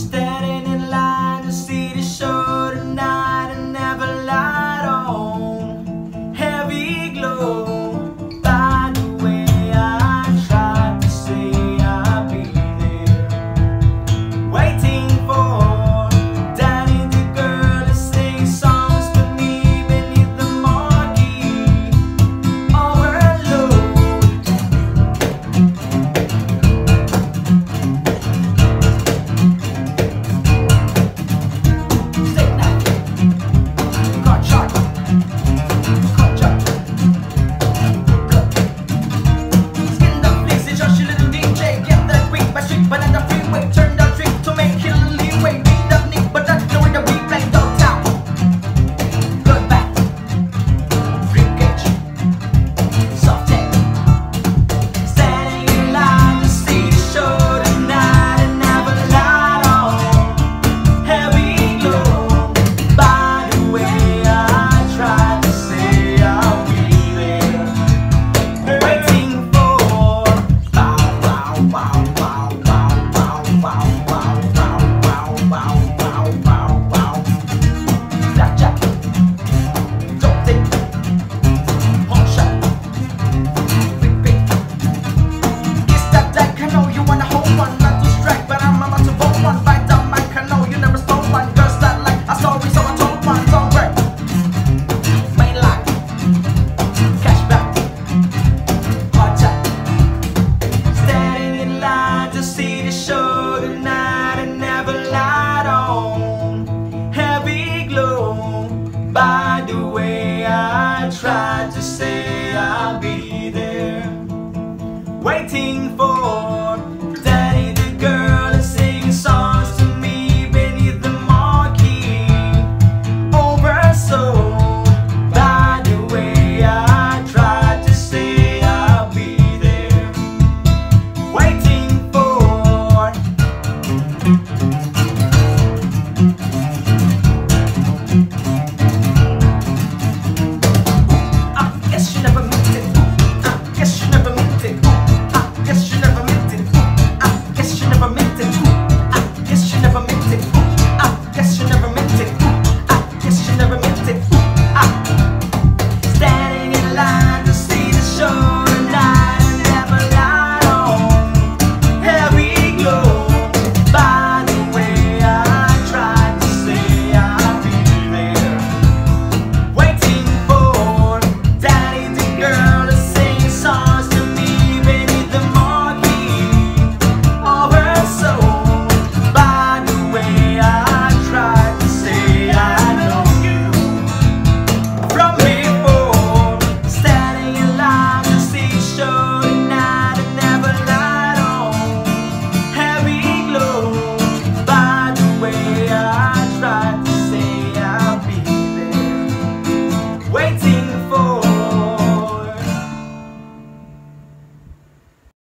stay. Say I'll be there Waiting for